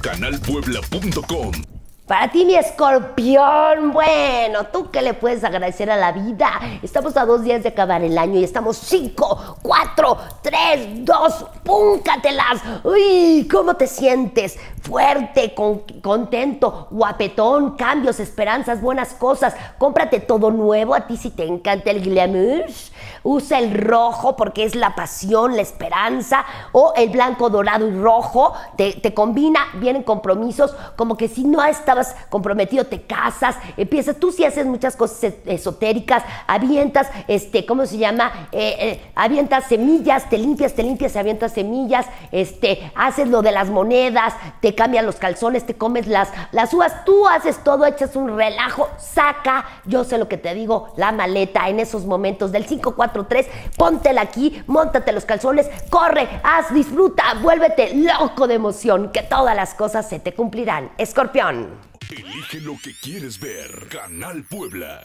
canalpuebla.com. Para ti, mi escorpión, bueno, ¿tú qué le puedes agradecer a la vida? Estamos a dos días de acabar el año y estamos cinco, cuatro, tres, dos, púncatelas. Uy, ¿cómo te sientes? Fuerte, con- contento, guapetón, cambios, esperanzas, buenas cosas. Cómprate todo nuevo, a ti si te encanta el glamour. Usa el rojo porque es la pasión, la esperanza. O el blanco, dorado y rojo. Te, te combina, vienen compromisos. Como que si no estabas comprometido, te casas. Empiezas, tú sí haces muchas cosas e- esotéricas. Avientas, este, ¿cómo se llama? Eh, eh, avientas semillas, te limpias, te limpias, avientas semillas. Este, haces lo de las monedas, te cambian los calzones, te comes las, las uvas. Tú haces todo, echas un relajo. Saca, yo sé lo que te digo, la maleta en esos momentos del 543. Póntela aquí, móntate los calzones, corre, haz, disfruta, vuélvete loco de emoción, que todas las cosas se te cumplirán. Escorpión. Elige lo que quieres ver. Canal Puebla.